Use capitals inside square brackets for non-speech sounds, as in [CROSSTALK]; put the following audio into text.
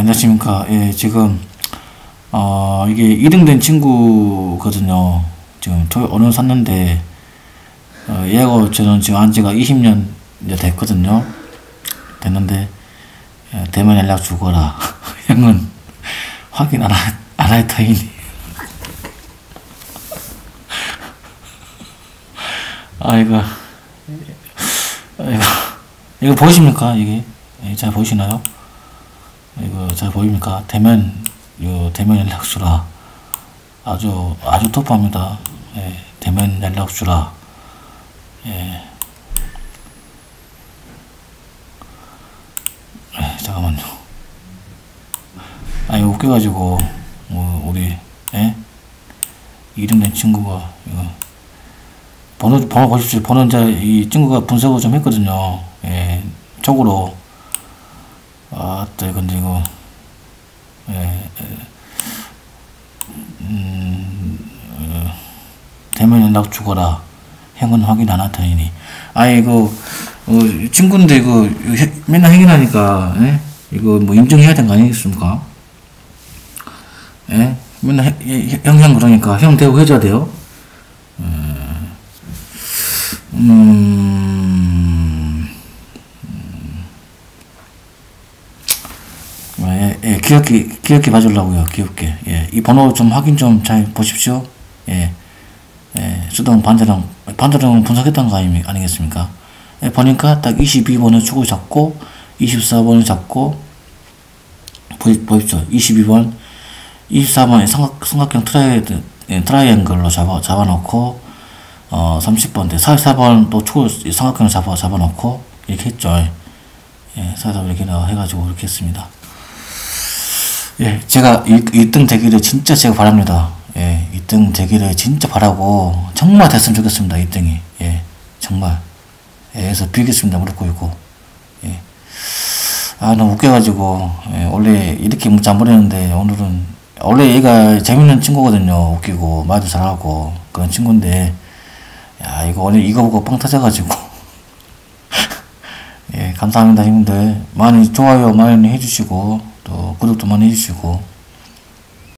안녕하십니까. 예, 지금, 어, 이게 2등 된 친구거든요. 지금 토, 오늘 샀는데, 어, 얘하고 저는 지금 안 지가 20년 이제 됐거든요. 됐는데, 예, 대면 연락 주거라. [LAUGHS] 형은 확인 안, 하, 안할 터이니. 아, 이거, 이거, 이거 보이십니까? 이게? 예, 잘 보이시나요? 이거 잘 보입니까? 대면, 요, 대면 연락 주라. 아주, 아주 터프합니다. 예, 대면 연락 주라. 예. 예, 잠깐만요. 아니, 웃겨가지고, 뭐, 우리, 예? 이름 낸 친구가, 이거, 번호, 번호 보십시오. 번호 이제 이 친구가 분석을 좀 했거든요. 예, 촉으로. 아, 또 이건 이거, 예, 예, 음, 어, 대면 연락 주거라. 형은 확인 안 하더니. 아, 이거, 어, 친구인데 이거 해- 맨날 확인하니까, 예? 이거 뭐 인정해야 되는 거 아니겠습니까? 예? 맨날 해- 예, 형, 형 그러니까 형 대우 해줘야 돼요. 음, 음, 예, 예, 귀엽게, 귀엽게 봐주려고요, 귀엽게. 예, 이 번호 좀 확인 좀 잘 보십시오. 예, 예, 수동 반대랑, 반대랑 분석했던 거 아니, 아니겠습니까? 예, 보니까 딱 22번을 추고 잡고, 24번을 잡고, 보, 보십시오. 22번, 24번에 삼각, 삼각형 tri, 예, triangle로 잡아, 잡아놓고, 어, 30번 때, 44번 또 초, 삼각형을 잡아, 잡아놓고, 이렇게 했죠. 예, 44번 이렇게 나- 해가지고 이렇게 했습니다. 예, 제가 1, 등 되기를 진짜 제가 바랍니다. 예, 2등 되기를 진짜 바라고, 정말 됐으면 좋겠습니다, 2등이. 예, 정말. 예, 그래서 빌겠습니다, 무릎 꿇고. 예. 아, 너무 웃겨가지고, 예, 원래 이렇게 문자 안 보내는데, 오늘은, 원래 얘가 재밌는 친구거든요. 웃기고, 말도 잘하고, 그런 친구인데, 야, 이거 오늘 이거 보고 빵 터져가지고. [LAUGHS] 예, 감사합니다, 형님들. 많이 좋아요 많이 해주시고, 또 구독도 많이 해주시고,